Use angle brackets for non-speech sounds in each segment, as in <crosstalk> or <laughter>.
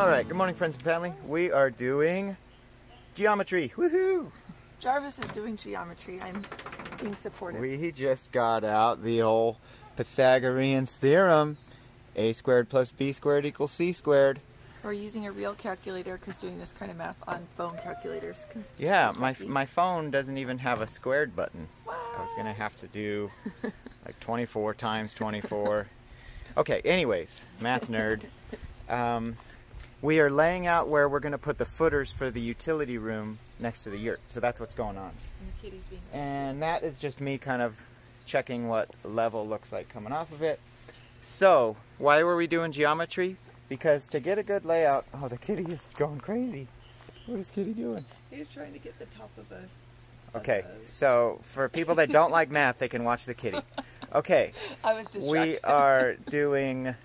All right, good morning, friends and family. We are doing geometry. Woohoo! Jarvis is doing geometry. I'm being supportive. We just got out the old Pythagorean's theorem. A squared plus b squared equals c squared. We're using a real calculator because doing this kind of math on phone calculators can Yeah, my, my phone doesn't even have a squared button. What? I was gonna have to do <laughs> like 24 times 24. Okay, anyways, math nerd. <laughs> Um, we are laying out where we're gonna put the footers for the utility room next to the yurt. So that's what's going on. And And that is just me kind of checking what level looks like coming off of it. So, why were we doing geometry? Because to get a good layout, oh, the kitty is going crazy. What is kitty doing? He's trying to get the top of us. Okay, so for people that don't like math, they can watch the kitty. <laughs> Okay, I was distracted. we are doing,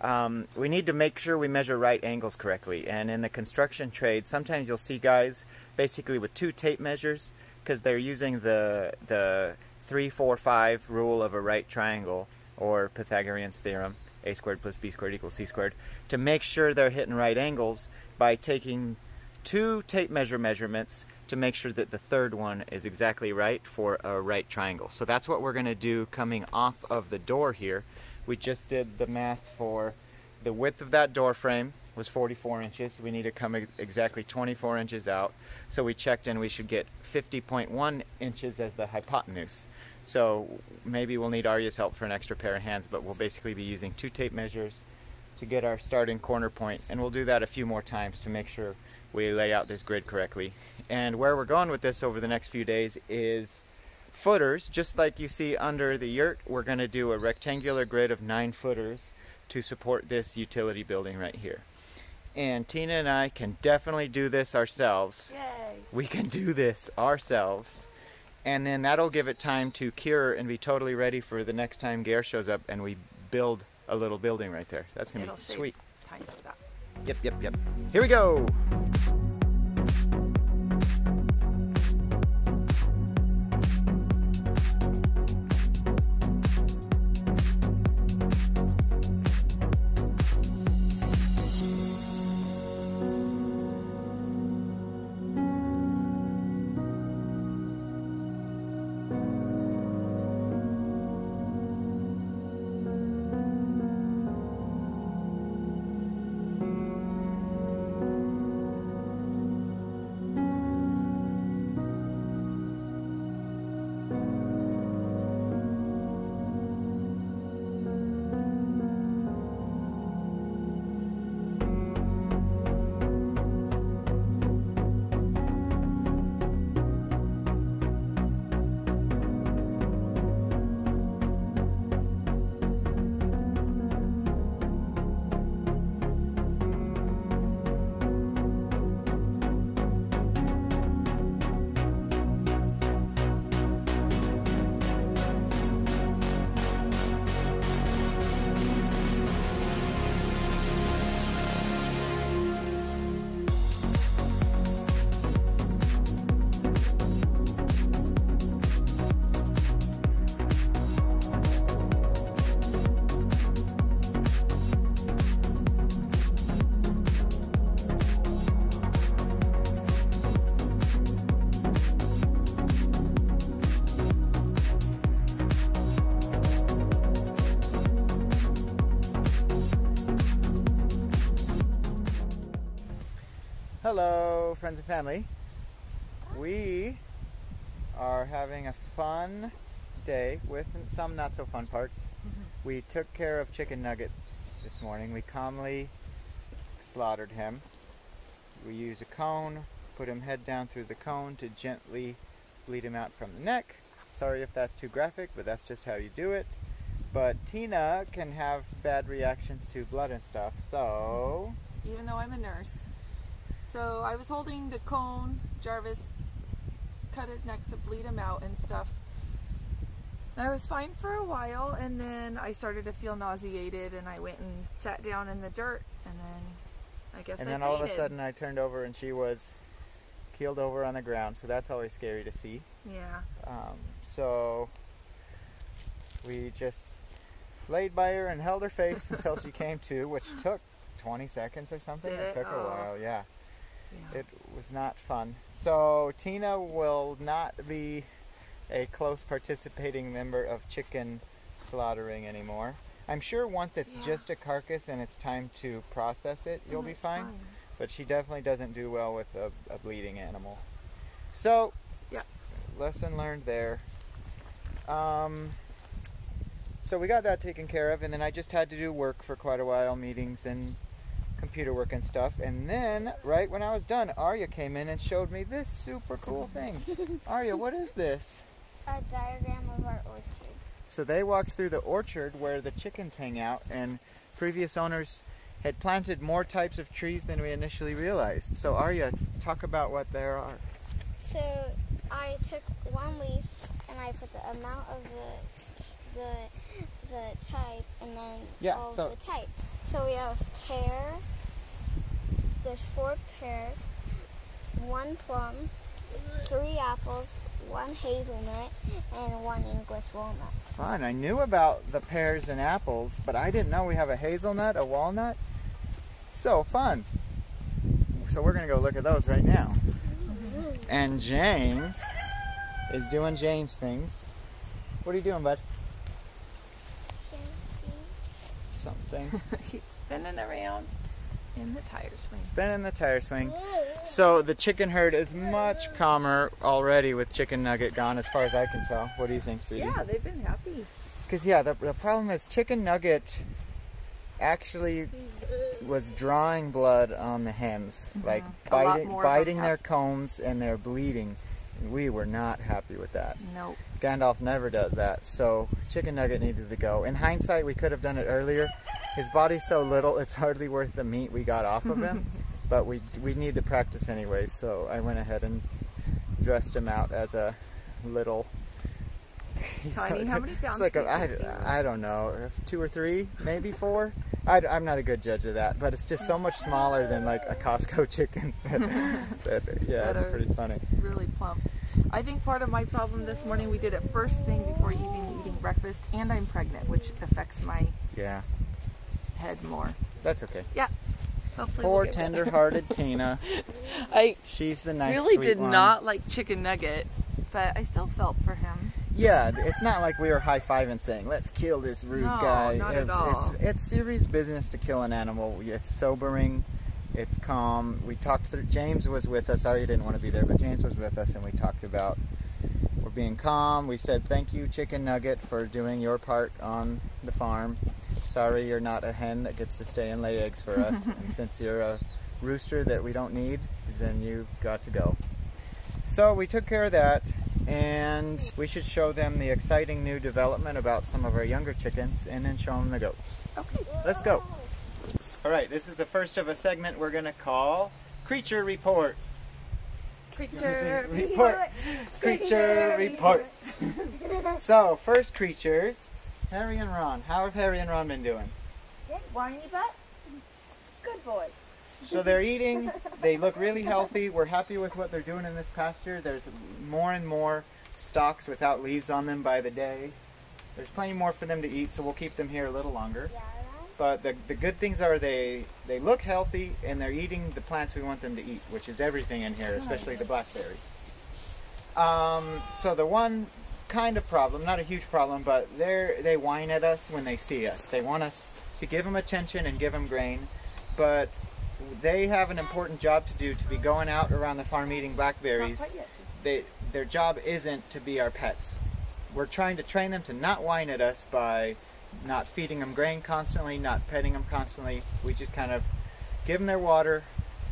um, we need to make sure we measure right angles correctly. And in the construction trade, sometimes you'll see guys basically with two tape measures because they're using the, the 3, 4, 5 rule of a right triangle or Pythagorean's theorem, a squared plus b squared equals c squared, to make sure they're hitting right angles by taking two tape measure measurements to make sure that the third one is exactly right for a right triangle. So that's what we're going to do coming off of the door here. We just did the math for the width of that door frame was 44 inches. We need to come exactly 24 inches out. So we checked and we should get 50.1 inches as the hypotenuse. So maybe we'll need Arya's help for an extra pair of hands, but we'll basically be using two tape measures to get our starting corner point, and we'll do that a few more times to make sure we lay out this grid correctly. And where we're going with this over the next few days is footers, just like you see under the yurt, we're going to do a rectangular grid of nine footers to support this utility building right here. And Tina and I can definitely do this ourselves. Yay! We can do this ourselves. And then that'll give it time to cure and be totally ready for the next time Gare shows up and we build a little building right there. That's going to It'll be sweet. time for that. Yep, yep, yep. Here we go. Hello, friends and family. We are having a fun day with some not so fun parts. Mm-hmm. We took care of Chicken Nugget this morning. We calmly slaughtered him. We used a cone, put him head down through the cone to gently bleed him out from the neck. Sorry if that's too graphic, but that's just how you do it. But Tina can have bad reactions to blood and stuff, so Even though I'm a nurse. So I was holding the cone. Jarvis cut his neck to bleed him out and stuff. And I was fine for a while, and then I started to feel nauseated, and I went and sat down in the dirt, and then I guess And I then all of a sudden I turned over and she was keeled over on the ground, so that's always scary to see. yeah. Um, so we just laid by her and held her face until she <laughs> came to, which took 20 seconds or something. Did it it? took a Oh. while, yeah. Yeah. It was not fun. So Tina will not be a close participating member of chicken slaughtering anymore. I'm sure once it's Yeah. just a carcass and it's time to process it, you'll Oh, be it's fine. But she definitely doesn't do well with a, a bleeding animal. So, Yeah. lesson learned there. Um, so we got that taken care of, and then I just had to do work for quite a while, meetings and computer work and stuff. And then, right when I was done, Arya came in and showed me this super cool thing. <laughs> Arya, what is this? a diagram of our orchard. So they walked through the orchard where the chickens hang out, and previous owners had planted more types of trees than we initially realized. So Arya, talk about what there are. So I took one leaf and I put the amount of the the the type and then Yeah, all so- the types. So we have pear. There's four pears, one plum, three apples, one hazelnut, and one English walnut. Fun. I knew about the pears and apples, but I didn't know we have a hazelnut, a walnut. So fun. So we're gonna go look at those right now. And James is doing James things. What are you doing, bud? Something. <laughs> He's spinning around in the tire swing. Spinning the tire swing. So the chicken herd is much calmer already with Chicken Nugget gone, as far as I can tell. What do you think, sweetie? Yeah, they've been happy. Because yeah, the, the problem is Chicken Nugget actually was drawing blood on the hens, mm-hmm. like A lot biting more of them biting their combs and they're bleeding. We were not happy with that. Nope. Gandalf never does that, so Chicken Nugget needed to go. In hindsight, we could have done it earlier. His body's so little, it's hardly worth the meat we got off of him. <laughs> but we we need the practice anyway. so I went ahead and dressed him out as a little. <laughs> Tiny, like- how many <laughs> it's pounds like do a, you think he was? I, I don't know, two or three, maybe four. I, am not a good judge of that, but it's just so much smaller than like a Costco <laughs> chicken. that, yeah, That it's pretty funny. Really plump. I think part of my problem this morning, we did it first thing before even eating breakfast, and I'm pregnant, which affects my Yeah, head more. that's okay. Hopefully Poor we'll tender-hearted <laughs> Tina. I She's the nice, really did one. not like chicken nugget, but I still felt for him. Yeah, it's not like we were high fiving saying, "Let's kill this rude No, guy." not at it's, all. It's, it's serious business to kill an animal. It's sobering. It's calm. We talked through. James was with us. Sorry, you didn't want to be there, but James was with us, and we talked about we're being calm. We said, "Thank you, Chicken Nugget, for doing your part on the farm." Sorry, you're not a hen that gets to stay and lay eggs for us. <laughs> and since you're a rooster that we don't need, then you got to go. So we took care of that, and we should show them the exciting new development about some of our younger chickens, and then show them the goats. Okay. Let's go. All right, this is the first of a segment we're gonna call Creature Report. Creature. <laughs> Report. Creature Report. <laughs> So, first creatures, Harry and Ron. How have Harry and Ron been doing? Whiny butt. Good boy. So they're eating. They look really healthy. We're happy with what they're doing in this pasture. There's more and more stalks without leaves on them by the day. There's plenty more for them to eat, so we'll keep them here a little longer. But the, the good things are they they look healthy and they're eating the plants we want them to eat, which is everything in here, especially the blackberry. Um, so the one kind of problem, not a huge problem, but they they whine at us when they see us. They want us to give them attention and give them grain, but they have an important job to do to be going out around the farm eating blackberries. Not quite yet. They, their job isn't to be our pets. We're trying to train them to not whine at us by not feeding them grain constantly, not petting them constantly. We just kind of give them their water,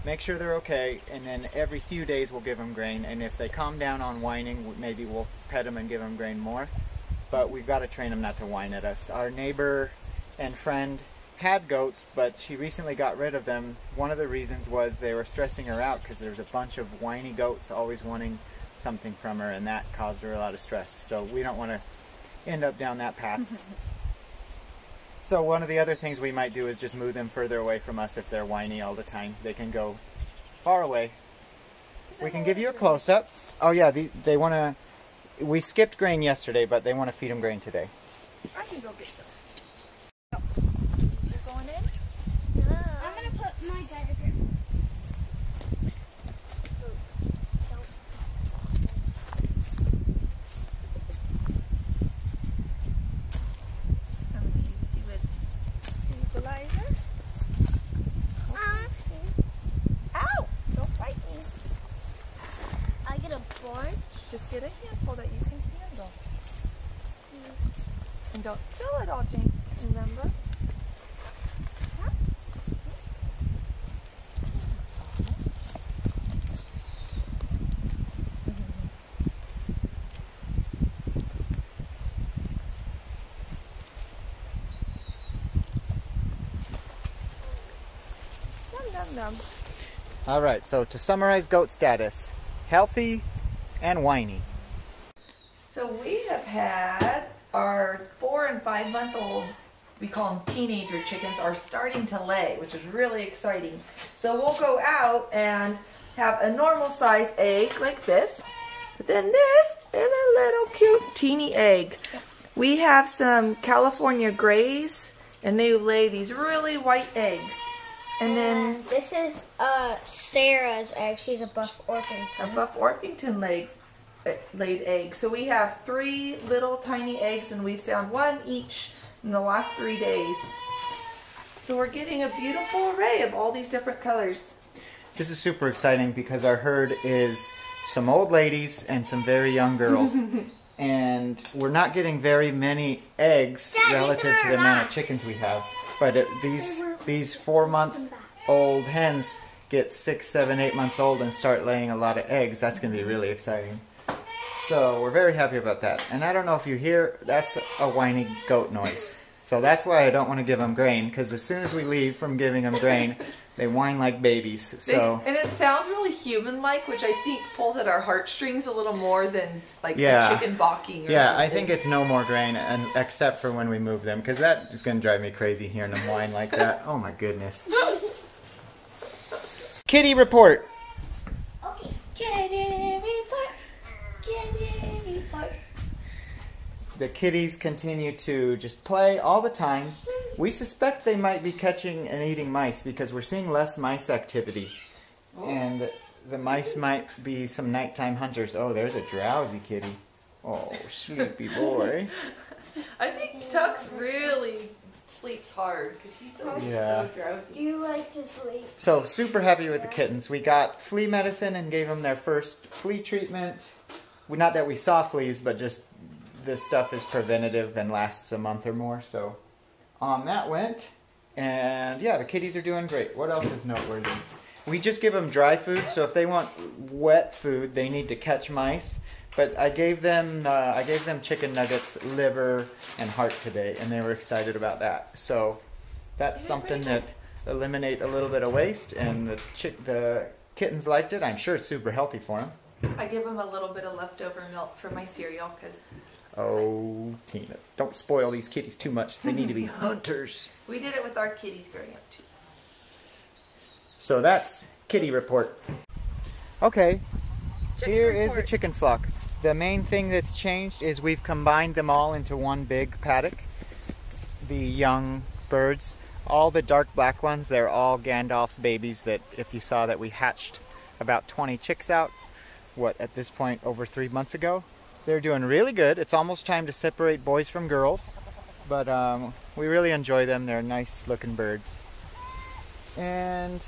make sure they're okay, and then every few days we'll give them grain. And if they calm down on whining, maybe we'll pet them and give them grain more. But we've got to train them not to whine at us. Our neighbor and friend had goats, but she recently got rid of them. One of the reasons was they were stressing her out because there's a bunch of whiny goats always wanting something from her, and that caused her a lot of stress. So we don't want to end up down that path. <laughs> so one of the other things we might do is just move them further away from us if they're whiny all the time. They can go far away. We can give you a close up. Oh yeah, the, they want to. We skipped grain yesterday, but they want to feed them grain today. I can go get them. You're going in? I'm gonna don't spill it all, James. Remember? All right, so to summarize goat status, healthy and whiny. So we have had our four and five month old, we call them teenager chickens, are starting to lay, which is really exciting. So we'll go out and have a normal size egg like this. But then this is a little cute teeny egg. We have some California Grays and they lay these really white eggs. And then This is uh, Sarah's egg. She's a buff Orpington. a Buff Orpington uh, Uh, laid eggs. So we have three little tiny eggs and we found one each in the last three days. So we're getting a beautiful array of all these different colors. This is super exciting because our herd is some old ladies and some very young girls. <laughs> and we're not getting very many eggs Daddy, relative to the amount of chickens we have. But it, these these four month old hens get six, seven, eight months old and start laying a lot of eggs. That's going to be really exciting. So we're very happy about that. And I don't know if you hear, that's a whiny goat noise. So that's why I don't want to give them grain because as soon as we leave from giving them grain, <laughs> they whine like babies. They- So. and it sounds really human-like, which I think pulls at our heartstrings a little more than like Yeah. the chicken balking. Or Yeah, I think it's no more grain, and except for when we move them, because that is going to drive me crazy hearing them whine like that. <laughs> Oh my goodness. <laughs> Kitty report. Okay. Get in, report. Get in, report. The kitties continue to just play all the time. We suspect they might be catching and eating mice because we're seeing less mice activity, and the mice might be some nighttime hunters. Oh, there's a drowsy kitty. Oh, sleepy boy. <laughs> I think Tux really sleeps hard because he's always Yeah. so drowsy. Do you like to sleep? So super happy with the kittens. We got flea medicine and gave them their first flea treatment. We, not that we saw fleas, but just this stuff is preventative and lasts a month or more. So on that went, and yeah, the kitties are doing great. What else is noteworthy? We just give them dry food. So if they want wet food, they need to catch mice. But I gave them uh, I gave them chicken nuggets, liver, and heart today, and they were excited about that. So that's something that eliminate a little bit of waste, and the chick the kittens liked it. I'm sure it's super healthy for them. I give him a little bit of leftover milk for my cereal because Oh, Tina, don't spoil these kitties too much. They need to be <laughs> hunters. we did it with our kitties growing up too. So that's kitty report. Okay, Chicken report. here is the chicken flock. The main thing that's changed is we've combined them all into one big paddock. The young birds, all the dark black ones, they're all Gandalf's babies that if you saw that we hatched about 20 chicks out, what, at this point, over three months ago. They're doing really good. It's almost time to separate boys from girls, but um, we really enjoy them. They're nice looking birds. And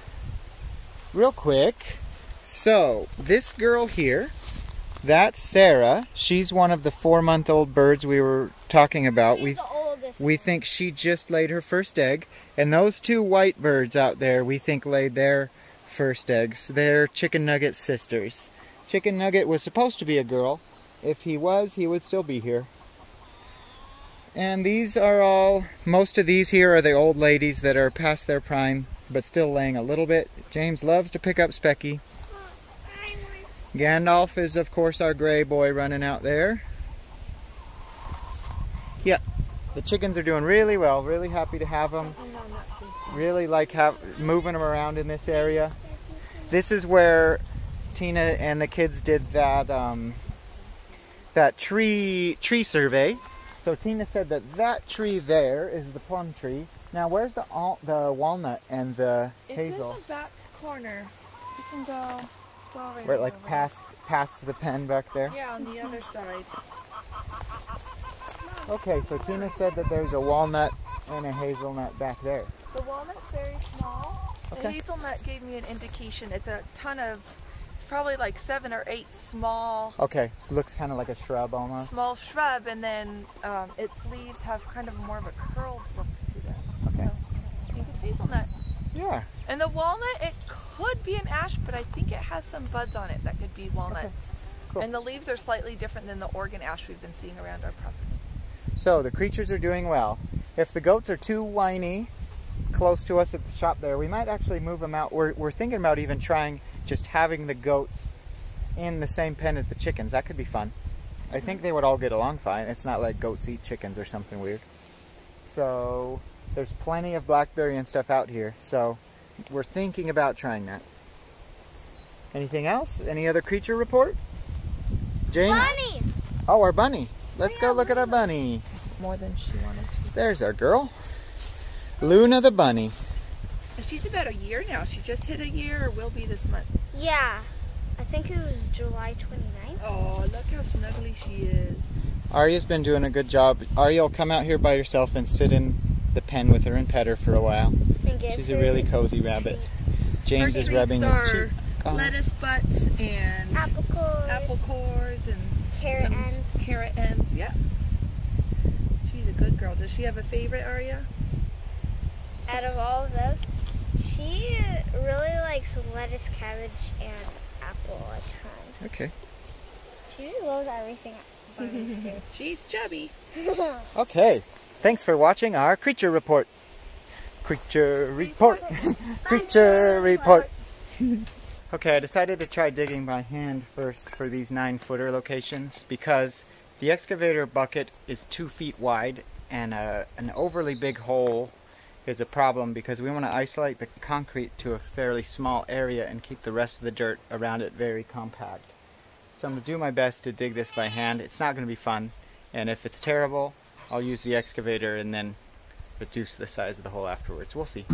real quick, so this girl here, that's Sarah. She's one of the four month old birds we were talking about. She's We we think she just laid her first egg. And those two white birds out there, we think laid their first eggs. They're Chicken Nugget sisters. Chicken Nugget was supposed to be a girl. If he was, he would still be here. And these are all, most of these here are the old ladies that are past their prime, but still laying a little bit. James loves to pick up Specky. Gandalf is, of course, our gray boy running out there. Yeah, the chickens are doing really well. Really happy to have them. Really like have, moving them around in this area. This is where Tina and the kids did that um, that tree tree survey. So Tina said that that tree there is the plum tree. Now, where's the al- the walnut and the It's hazel? in the back corner. You can go, go right Right, like past past the pen back there. Yeah, on the other side. Okay, so Tina said that there's a walnut and a hazelnut back there. The walnut's very small. The hazelnut gave me an indication. It's a ton of It's probably like seven or eight small Okay, looks kind of like a shrub almost. small shrub, and then um, its leaves have kind of more of a curled look to them. Okay. So, I think it's hazelnut. Yeah. And the walnut, it could be an ash, but I think it has some buds on it that could be walnuts. Cool. And the leaves are slightly different than the Oregon ash we've been seeing around our property. So the creatures are doing well. If the goats are too whiny, close to us at the shop there, we might actually move them out. We're, we're thinking about even trying just having the goats in the same pen as the chickens. That could be fun. I think they would all get along fine. It's not like goats eat chickens or something weird. So there's plenty of blackberry and stuff out here. So we're thinking about trying that. Anything else? Any other creature report? James? Bunny! Oh, our bunny. Let's oh, go look at our bunny. More than she wanted to. There's our girl. Luna the bunny. She's about a year now. She just hit a year or will be this month. Yeah, I think it was July 29th. Oh, look how snuggly she is. Arya's been doing a good job. Arya will come out here by herself and sit in the pen with her and pet her for a while. And give She's a really cozy rabbit. James Her is rubbing treats his are cheek. on- Lettuce butts and Apple cores, apple cores and carrot some ends. carrot ends. Yep. She's a good girl. Does she have a favorite, Arya? Out of all of those, she really likes lettuce, cabbage, and apple a ton. Okay. She just loves everything. <laughs> She's chubby. <laughs> Okay. Thanks for watching our creature report. Creature report. <laughs> creature report. Okay, I decided to try digging by hand first for these nine footer locations because the excavator bucket is two feet wide and uh, an overly big hole is a problem because we want to isolate the concrete to a fairly small area and keep the rest of the dirt around it very compact. So I'm going to do my best to dig this by hand. It's not going to be fun and if it's terrible I'll use the excavator and then reduce the size of the hole afterwards. We'll see.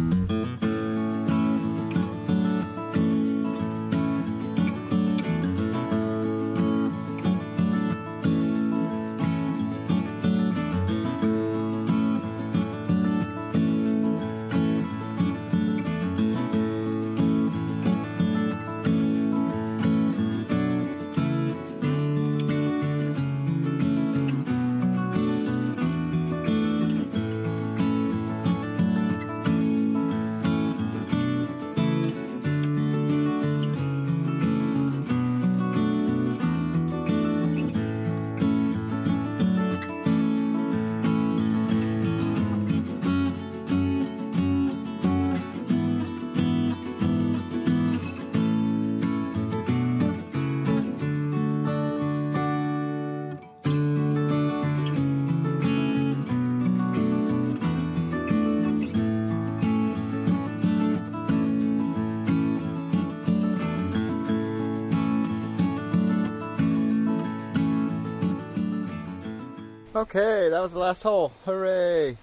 Okay, that was the last hole. Hooray!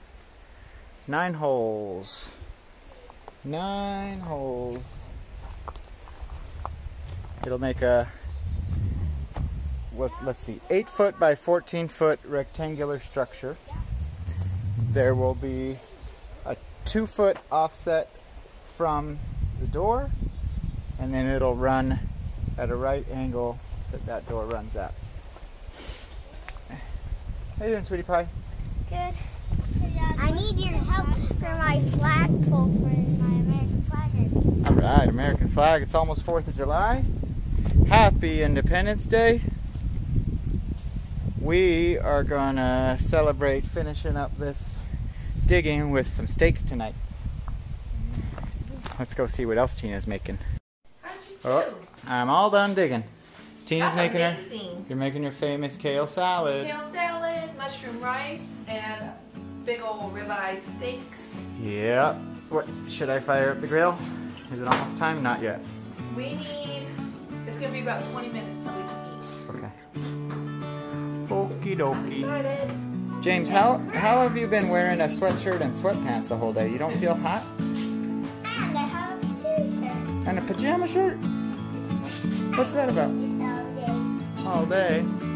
Nine holes. Nine holes. It'll make a, what, let's see, 8 foot by 14 foot rectangular structure. There will be a 2 foot offset from the door, and then it'll run at a right angle that that door runs at. How you doing, sweetie pie? Good. I need your help for my flagpole for my American flag. All right, American flag. It's almost 4th of July. Happy Independence Day. We are gonna celebrate finishing up this digging with some steaks tonight. Let's go see what else Tina's making. Oh, I'm all done digging. Tina's That's making her. You're making your famous kale salad. Kale salad, mushroom rice, and big old ribeye steaks. Yep. What should I fire up the grill? Is it almost time? Not yet. We need, it's gonna be about 20 minutes till we can eat. Okay. Okie dokie. James, how how have you been wearing a sweatshirt and sweatpants the whole day? You don't feel hot? And I have a t-shirt. And a pajama shirt? What's that about? All day. All day.